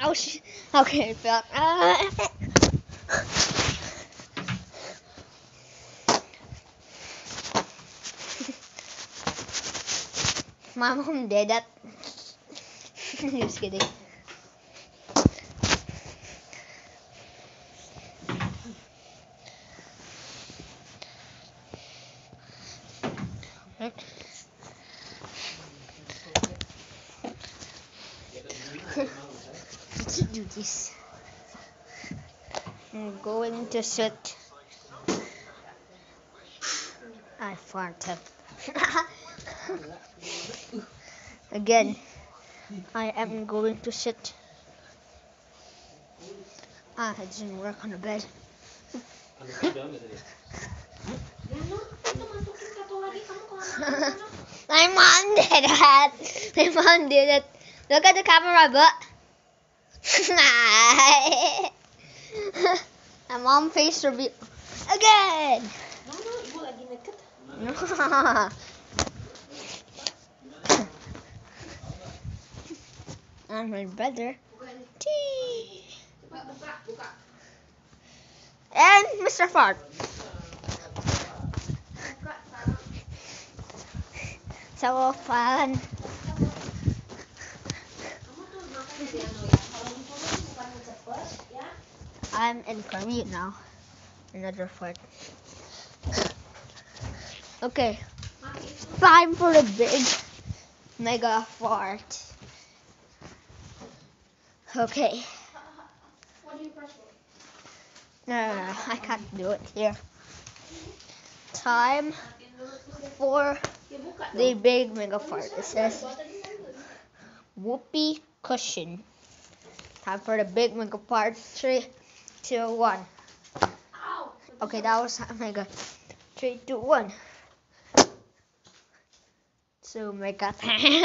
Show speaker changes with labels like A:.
A: Au, okay, Bjørn. Uh. My mom did that. Just kidding. Do this. I'm going to sit. I farted. Again, I am going to sit. Ah, it didn't work on the bed. My mom did that. My mom did it. Look at the camera, but. My mom face reveal again. And my brother. Tea. And Mr. Fart. So fun. I'm in Korea now. Another fart. Okay, time for the big mega fart. Okay. No, no, no, I can't do it here. Time for the big mega fart. It says whoopee cushion. Time for the big mega fart. Three, two, one. Okay, that was oh mega. Three, two, one. So mega.